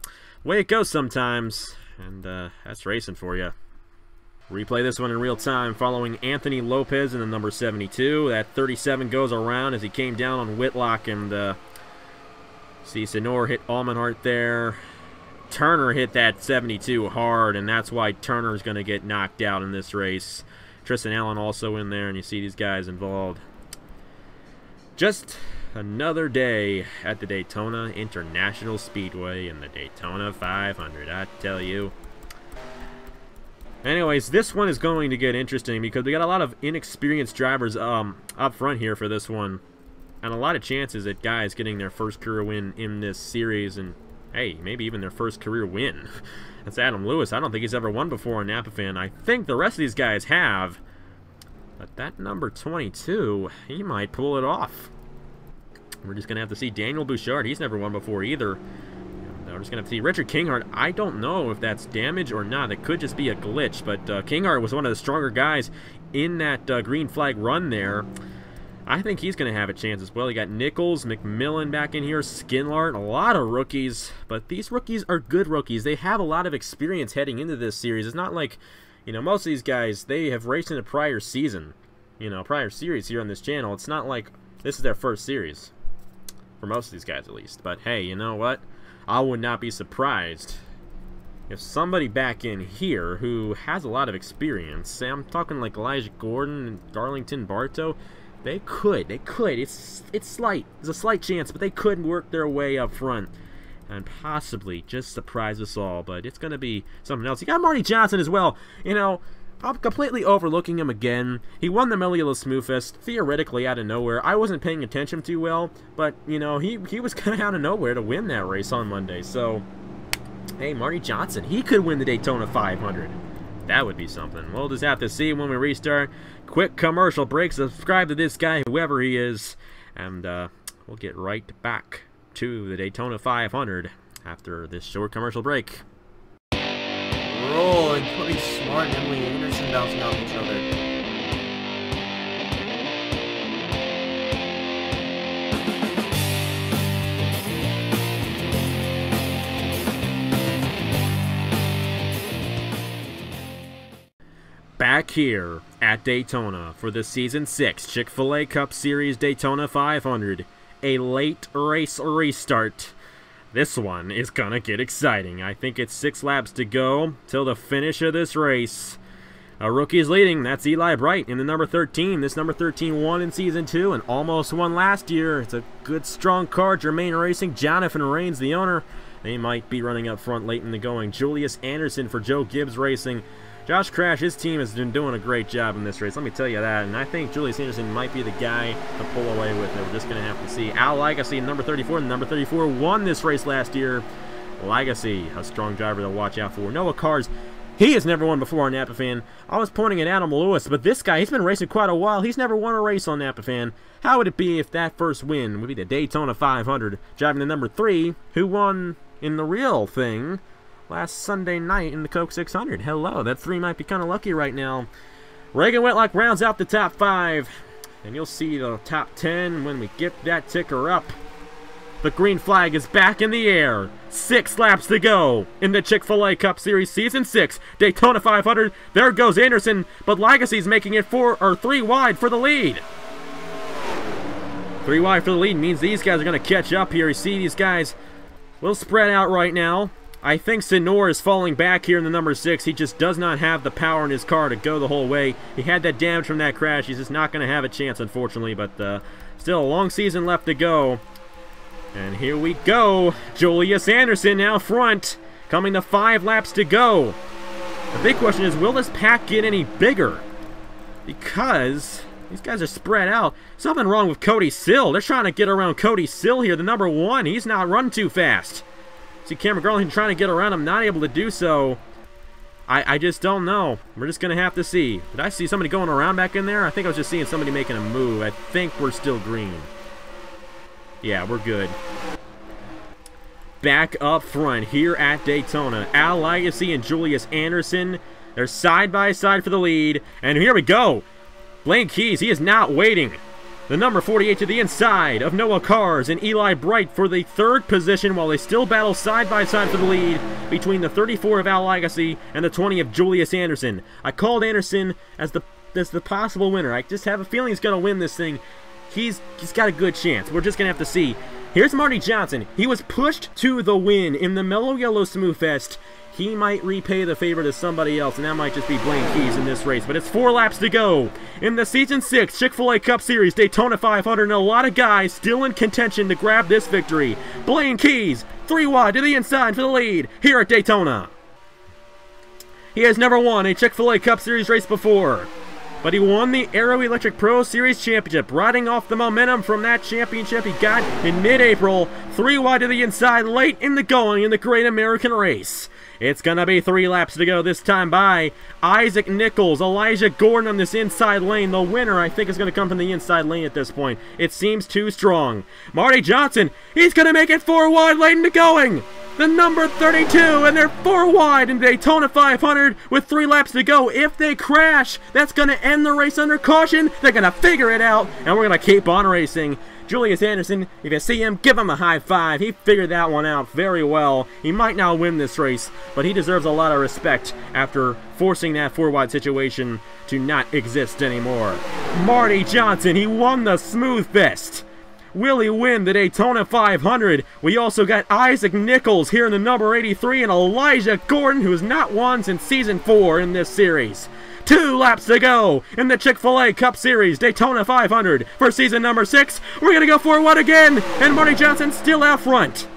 way it goes sometimes, and uh, that's racing for you. Replay this one in real time following Anthony Lopez in the number 72. That 37 goes around as he came down on Whitlock and uh, see Sinor hit Almenhart there. Turner hit that 72 hard, and that's why Turner's going to get knocked out in this race. Tristan Allen also in there, and you see these guys involved. Just another day at the Daytona International Speedway in the Daytona 500, I tell you. Anyways, this one is going to get interesting because we got a lot of inexperienced drivers um, up front here for this one. And a lot of chances at guys getting their first career win in this series and, hey, maybe even their first career win. [LAUGHS] That's Adam Lewis. I don't think he's ever won before on Napa Fan. I think the rest of these guys have. But that number 22, he might pull it off. We're just going to have to see Daniel Bouchard. He's never won before either. We're just going to have to see Richard Kinghart. I don't know if that's damage or not. It could just be a glitch. But uh, Kinghart was one of the stronger guys in that uh, green flag run there. I think he's going to have a chance as well. You got Nichols, McMillan back in here, Skinlart, a lot of rookies. But these rookies are good rookies. They have a lot of experience heading into this series. It's not like, you know, most of these guys, they have raced in a prior season, you know, prior series here on this channel. It's not like this is their first series. For most of these guys, at least. But hey, you know what? I would not be surprised if somebody back in here who has a lot of experience, say I'm talking like Elijah Gordon and Darlington Bartow, they could, they could, it's it's slight, there's a slight chance, but they could work their way up front and possibly just surprise us all, but it's going to be something else. You got Marty Johnson as well, you know, I'm completely overlooking him again. He won the Melilla Smoothfest theoretically out of nowhere. I wasn't paying attention too well, but you know he he was [LAUGHS] kind of out of nowhere to win that race on Monday. So, hey, Marty Johnson, he could win the Daytona 500. That would be something. We'll just have to see when we restart. Quick commercial break. Subscribe to this guy, whoever he is, and uh, we'll get right back to the Daytona 500 after this short commercial break. Roll and Smart Emily Anderson bouncing off each other. Back here at Daytona for the Season 6 Chick fil A Cup Series Daytona 500. A late race restart. This one is gonna get exciting. I think it's six laps to go till the finish of this race. A rookie's leading. That's Eli Bright in the number 13. This number 13 won in Season 2 and almost won last year. It's a good, strong car. Germain Racing. Jonathan Rains, the owner. They might be running up front late in the going. Julius Anderson for Joe Gibbs Racing. Josh Crash, his team has been doing a great job in this race. Let me tell you that. And I think Julius Anderson might be the guy to pull away with it. We're just going to have to see. Al Legacy, number 34. Number 34 won this race last year. Legacy, a strong driver to watch out for. Noah Cars, he has never won before on Napa Fan. I was pointing at Adam Lewis, but this guy, he's been racing quite a while. He's never won a race on Napa Fan. How would it be if that first win would be the Daytona 500, driving the number 3, who won in the real thing last Sunday night in the Coke 600. Hello, that three might be kind of lucky right now. Reagan Whitlock rounds out the top five, and you'll see the top 10 when we get that ticker up. The green flag is back in the air. Six laps to go in the Chick-fil-A Cup Series Season 6, Daytona 500. There goes Anderson, but Legacy's making it four or three wide for the lead. Three wide for the lead means these guys are going to catch up here. You see these guys will spread out right now. I think Senor is falling back here in the number six. He just does not have the power in his car to go the whole way. He had that damage from that crash. He's just not going to have a chance, unfortunately. But uh, still, a long season left to go. And here we go. Julius Anderson now front, coming to five laps to go. The big question is, will this pack get any bigger? Because these guys are spread out. Something wrong with Cody Sill. They're trying to get around Cody Sill here, the number one. He's not run too fast. See Cameron Garland trying to get around him, not able to do so. I, I just don't know. We're just going to have to see. Did I see somebody going around back in there? I think I was just seeing somebody making a move. I think we're still green. Yeah, we're good. Back up front here at Daytona. Al Legacy and Julius Anderson. They're side by side for the lead. And here we go. Blaine Keyes, he is not waiting. The number 48 to the inside of Noah Cars and Eli Bright for the third position while they still battle side by side for the lead between the 34 of Al Legacy and the 20 of Julius Anderson. I called Anderson as the as the possible winner. I just have a feeling he's going to win this thing. He's he's got a good chance. We're just going to have to see. Here's Marty Johnson. He was pushed to the win in the Mellow Yellow Smooth Fest. He might repay the favor to somebody else, and that might just be Blaine Keyes in this race. But it's four laps to go in the Season 6 Chick-fil-A Cup Series Daytona 500, and a lot of guys still in contention to grab this victory. Blaine Keyes, three wide to the inside for the lead here at Daytona. He has never won a Chick-fil-A Cup Series race before, but he won the Aero Electric Pro Series Championship, riding off the momentum from that championship he got in mid-April, three wide to the inside late in the going in the Great American Race. It's gonna be three laps to go this time by Isaac Nichols, Elijah Gordon on this inside lane. The winner, I think, is gonna come from the inside lane at this point. It seems too strong. Marty Johnson, he's gonna make it four wide late into going. The number 32, and they're four wide in Daytona 500 with three laps to go. If they crash, that's gonna end the race under caution. They're gonna figure it out, and we're gonna keep on racing. Julius Anderson, if you see him, give him a high five. He figured that one out very well. He might not win this race, but he deserves a lot of respect after forcing that four-wide situation to not exist anymore. Marty Johnson, he won the Smooth Fest. Will he win the Daytona 500? We also got Isaac Nichols here in the number 83 and Elijah Gordon, who has not won since season 4 in this series. Two laps to go in the Chick-fil-A Cup Series Daytona 500 for season number 6. We're going to go for one again, and Marty Johnson still out front.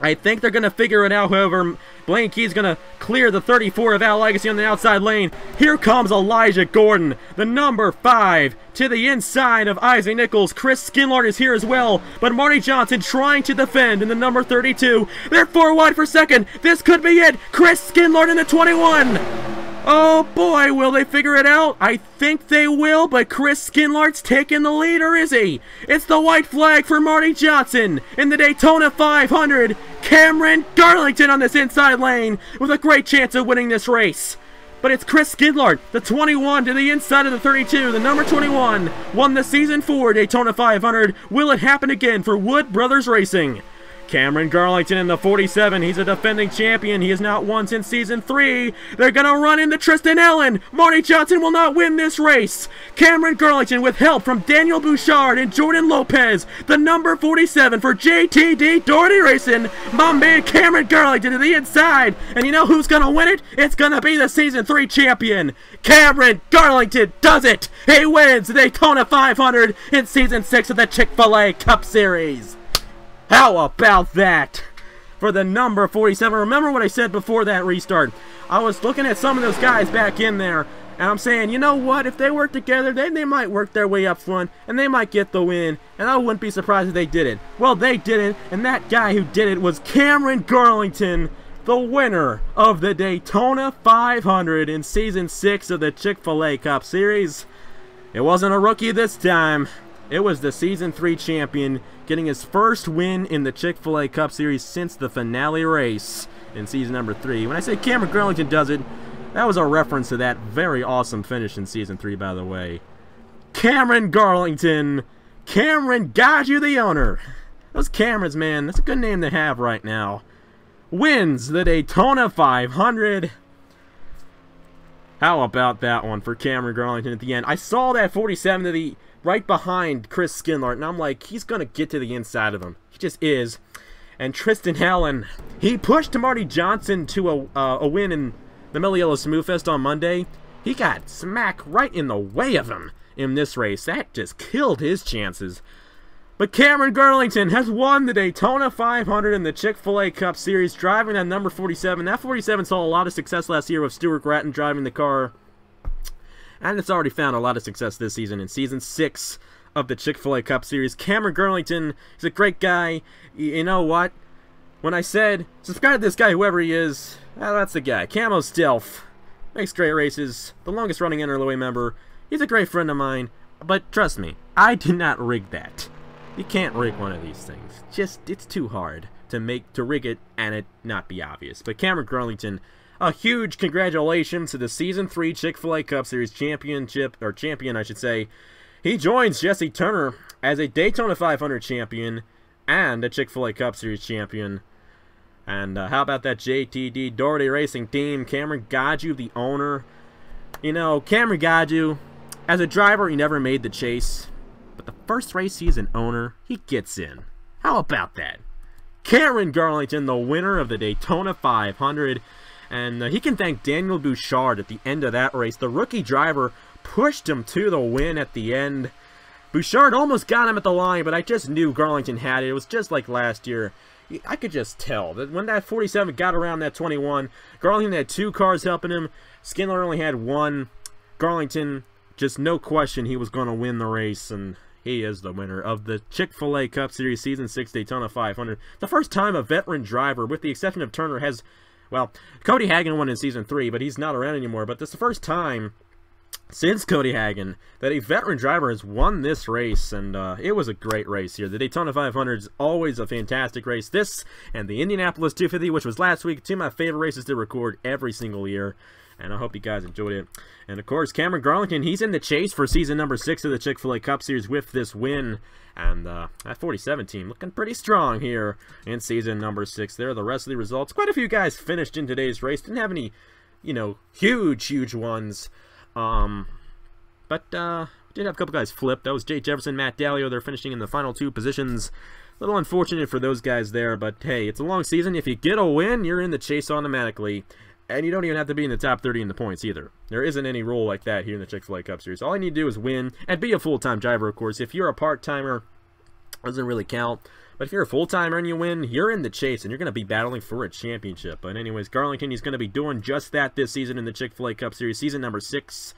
I think they're going to figure it out, however. Blaine Keyes's going to clear the 34 of Al Legacy on the outside lane. Here comes Elijah Gordon, the number 5, to the inside of Isaac Nichols. Chris Skinlard is here as well, but Marty Johnson trying to defend in the number 32. They're four wide for second. This could be it. Chris Skinlard in the 21. Oh boy, will they figure it out? I think they will, but Chris Skinlard's taking the lead, or is he? It's the white flag for Marty Johnson in the Daytona 500. Cameron Garlington on this inside lane with a great chance of winning this race. But it's Chris Skinlard, the 21 to the inside of the 32, the number 21, won the Season 4 Daytona 500. Will it happen again for Wood Brothers Racing? Cameron Garlington in the 47. He's a defending champion. He has not won since season 3. They're going to run into Tristan Allen. Marty Johnson will not win this race. Cameron Garlington with help from Daniel Bouchard and Jordan Lopez. The number 47 for JTD Doherty Racing. My man Cameron Garlington to the inside. And you know who's going to win it? It's going to be the season 3 champion. Cameron Garlington does it. He wins the Daytona 500 in season 6 of the Chick-fil-A Cup Series. How about that? For the number 47. Remember what I said before that restart. I was looking at some of those guys back in there, and I'm saying, you know what? If they work together, then they might work their way up front, and they might get the win, and I wouldn't be surprised if they did it. Well, they didn't, and that guy who did it was Cameron Garlington, the winner of the Daytona 500 in Season 6 of the Chick-fil-A Cup Series. It wasn't a rookie this time. It was the Season 3 champion getting his first win in the Chick-fil-A Cup Series since the finale race in season number 3. When I say Cameron Garlington does it, that was a reference to that very awesome finish in season 3, by the way. Cameron Garlington! Cameron got you the owner! Those Camerons, man, that's a good name to have right now. Wins the Daytona 500. How about that one for Cameron Garlington at the end? I saw that 47 to the right behind Chris Skinlart, and I'm like, he's going to get to the inside of him. He just is. And Tristan Allen, he pushed Marty Johnson to a, uh, a win in the Mellow Yellow Smooth Fest on Monday. He got smack right in the way of him in this race. That just killed his chances. But Cameron Garlington has won the Daytona 500 in the Chick-fil-A Cup Series, driving at number 47. That 47 saw a lot of success last year with Stuart Gratton driving the car. And it's already found a lot of success this season in Season 6 of the Chick-fil-A Cup Series. Cameron Garlington is a great guy. You know what? When I said, subscribe to this guy, whoever he is, well, that's the guy. Camo Stealth. Makes great races. The longest running Interloway member. He's a great friend of mine. But trust me, I did not rig that. You can't rig one of these things. Just, it's too hard to make, to rig it and it not be obvious. But Cameron Garlington, a huge congratulations to the Season 3 Chick-fil-A Cup Series championship, or champion, I should say. He joins Jesse Turner as a Daytona 500 champion and a Chick-fil-A Cup Series champion. And uh, how about that JTD Doherty Racing team? Cameron Gaju, the owner. You know, Cameron Gaju, as a driver, he never made the chase. But the first race he's an owner, he gets in. How about that? Cameron Garlington, the winner of the Daytona 500. And uh, he can thank Daniel Bouchard at the end of that race. The rookie driver pushed him to the win at the end. Bouchard almost got him at the line, but I just knew Garlington had it. It was just like last year. I could just tell that when that 47 got around that 21, Garlington had two cars helping him. Skinner only had one. Garlington, just no question, he was going to win the race, and he is the winner of the Chick-fil-A Cup Series Season 6 Daytona 500. The first time a veteran driver, with the exception of Turner, has, well, Cody Hagen won in Season 3, but he's not around anymore, but this is the first time since Cody Hagen that a veteran driver has won this race, and uh, it was a great race here. The Daytona 500 is always a fantastic race. This and the Indianapolis 250, which was last week, two of my favorite races to record every single year. And I hope you guys enjoyed it. And of course, Cameron Garlington, he's in the chase for season number six of the Chick-fil-A Cup Series with this win. And uh, that 47 team looking pretty strong here in season number six. There are the rest of the results. Quite a few guys finished in today's race. Didn't have any, you know, huge, huge ones. Um, but uh, did have a couple guys flip. That was Jay Jefferson, Matt Dalio. They're finishing in the final two positions. A little unfortunate for those guys there, but hey, it's a long season. If you get a win, you're in the chase automatically. And you don't even have to be in the top 30 in the points either. There isn't any rule like that here in the Chick-fil-A Cup Series. All you need to do is win and be a full-time driver, of course. If you're a part-timer, it doesn't really count. But if you're a full-timer and you win, you're in the chase, and you're going to be battling for a championship. But anyways, Garlington, he's going to be doing just that this season in the Chick-fil-A Cup Series, season number six.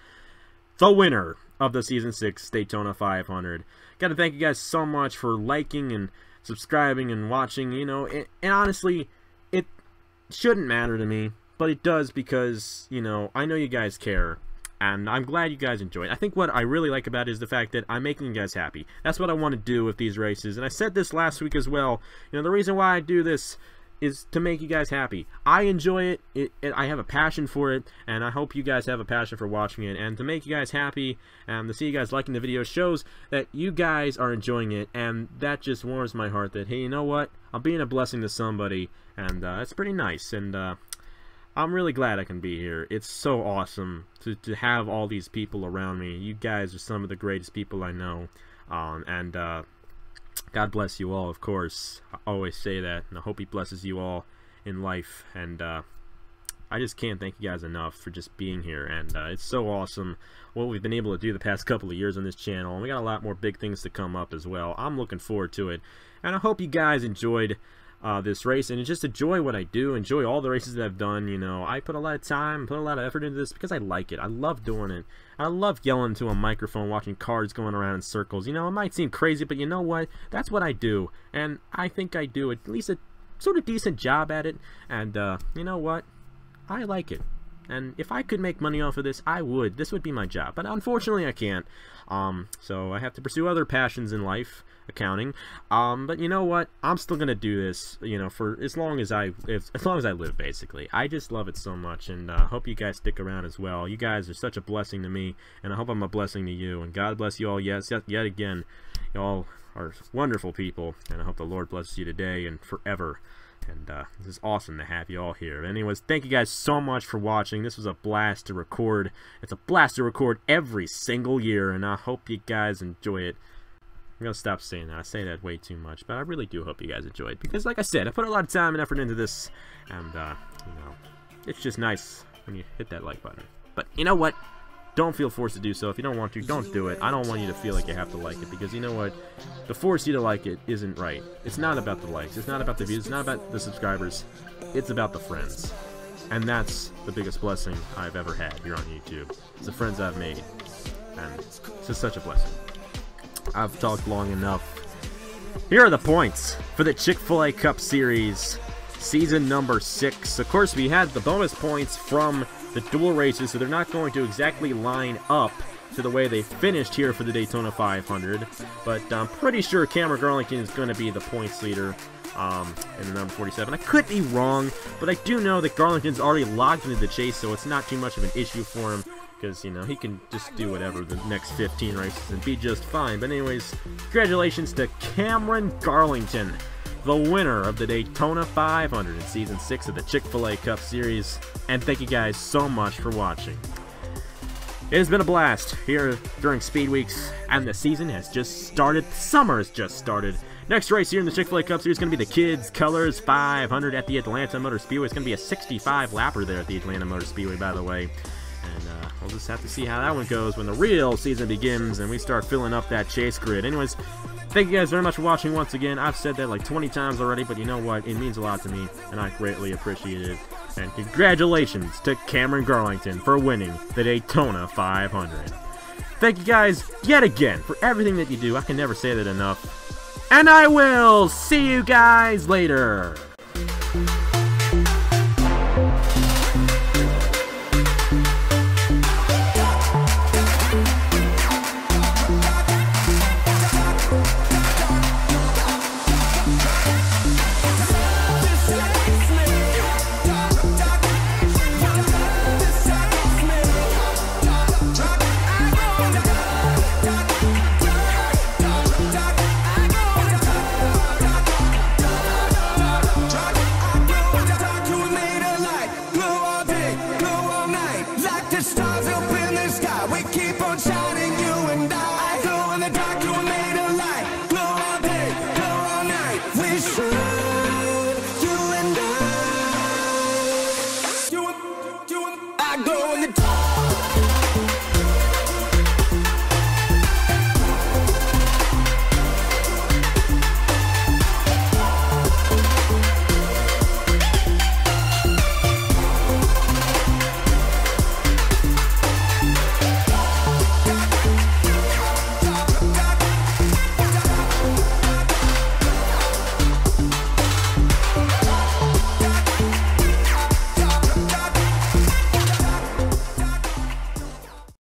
The winner of the Season 6 Daytona 500. Got to thank you guys so much for liking and subscribing and watching, you know, and, and honestly, it shouldn't matter to me, but it does because, you know, I know you guys care and I'm glad you guys enjoy it. I think what I really like about it is the fact that I'm making you guys happy. That's what I want to do with these races, and I said this last week as well. You know, the reason why I do this is to make you guys happy. I enjoy it. It, it. I have a passion for it, and I hope you guys have a passion for watching it. And to make you guys happy, and to see you guys liking the video shows that you guys are enjoying it, and that just warms my heart that, hey, you know what? I'm being a blessing to somebody, and uh, it's pretty nice. And uh, I'm really glad I can be here. It's so awesome to, to have all these people around me. You guys are some of the greatest people I know. Um, and uh, God bless you all, of course. I always say that, and I hope He blesses you all in life. And uh, I just can't thank you guys enough for just being here. And uh, it's so awesome what we've been able to do the past couple of years on this channel. And we got a lot more big things to come up as well. I'm looking forward to it. And I hope you guys enjoyed uh, this race and just enjoy what I do, enjoy all the races that I've done. You know, I put a lot of time, put a lot of effort into this because I like it. I love doing it. I love yelling to a microphone, watching cars going around in circles. You know, it might seem crazy, but you know what? That's what I do, and I think I do at least a sort of decent job at it. And uh, you know what? I like it. And if I could make money off of this, I would. This would be my job. But unfortunately, I can't. Um, so I have to pursue other passions in life, accounting. Um, but you know what? I'm still gonna do this. You know, for as long as I, if, as long as I live, basically. I just love it so much, and uh, hope you guys stick around as well. You guys are such a blessing to me, and I hope I'm a blessing to you. And God bless you all. Yes, yet, yet again, y'all are wonderful people, and I hope the Lord blesses you today and forever. And uh, this is awesome to have you all here. Anyways, thank you guys so much for watching. This was a blast to record. It's a blast to record every single year, and I hope you guys enjoy it. I'm gonna stop saying that. I say that way too much, but I really do hope you guys enjoyed because, like I said, I put a lot of time and effort into this, and uh, you know, it's just nice when you hit that like button. But you know what? Don't feel forced to do so. If you don't want to, don't do it. I don't want you to feel like you have to like it because you know what? To force you to like it isn't right. It's not about the likes. It's not about the views. It's not about the subscribers. It's about the friends. And that's the biggest blessing I've ever had here on YouTube. It's the friends I've made. And it's just such a blessing. I've talked long enough. Here are the points for the Chick-fil-A Cup Series, season number six. Of course, we had the bonus points from the dual races, so they're not going to exactly line up to the way they finished here for the Daytona 500. But I'm pretty sure Cameron Garlington is going to be the points leader um, in the number 47. I could be wrong, but I do know that Garlington's already logged into the chase, so it's not too much of an issue for him because you know he can just do whatever the next 15 races and be just fine. But anyways, congratulations to Cameron Garlington, the winner of the Daytona 500 in Season 6 of the Chick-fil-A Cup Series, and thank you guys so much for watching. It has been a blast here during Speed Weeks, and the season has just started. Summer has just started. Next race here in the Chick-fil-A Cup Series is going to be the Kids Colors 500 at the Atlanta Motor Speedway. It's going to be a 65 lapper there at the Atlanta Motor Speedway, by the way. And uh, we'll just have to see how that one goes when the real season begins and we start filling up that chase grid. Anyways, thank you guys very much for watching once again. I've said that like 20 times already, but you know what? It means a lot to me, and I greatly appreciate it. And congratulations to Cameron Garlington for winning the Daytona 500. Thank you guys yet again for everything that you do. I can never say that enough. And I will see you guys later.